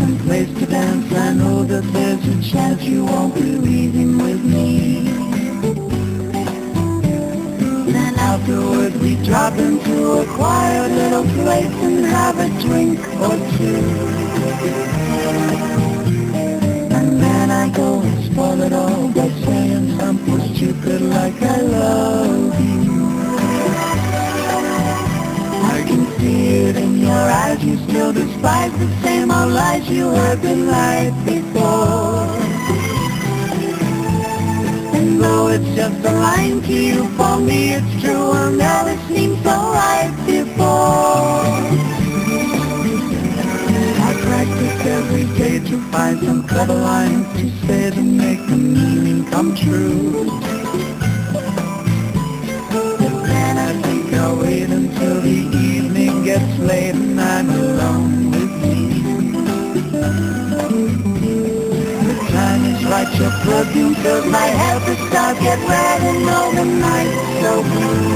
someplace to dance, I know that there's a chance you won't be leaving with me. We drop into a quiet little place and have a drink or two. And then I go and spoil it all by saying something stupid like I love you. I can see it in your eyes, you still despise the same old lies you heard the night before. And though it's just a line to you, for me it's true, I'll never seem so right before. I practice every day to find some clever lines get and all the night so blue.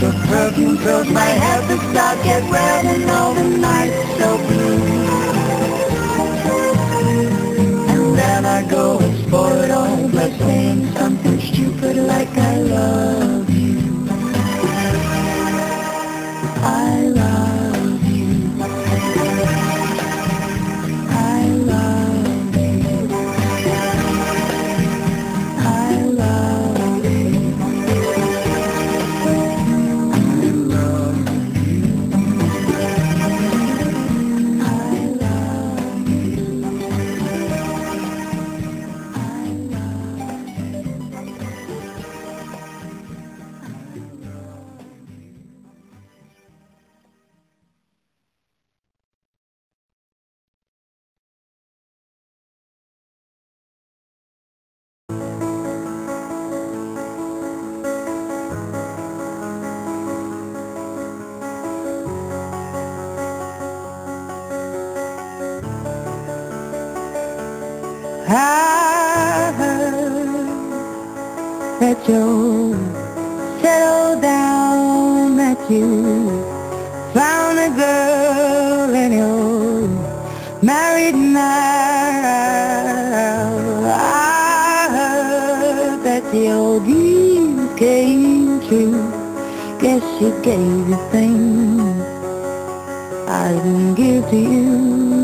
Your perfume fills my head, the stars get red and all the nights so blue. That you settled down, that you found a girl and you're married now. I heard that your dreams came true. Guess she gave you things I didn't give to you.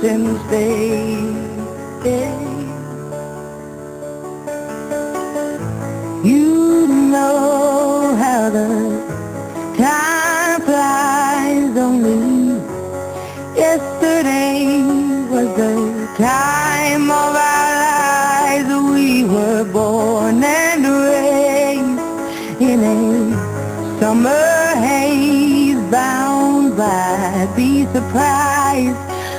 since they yeah. You know how the time flies only Yesterday was the time of our lives We were born and raised in a summer haze Bound by the surprise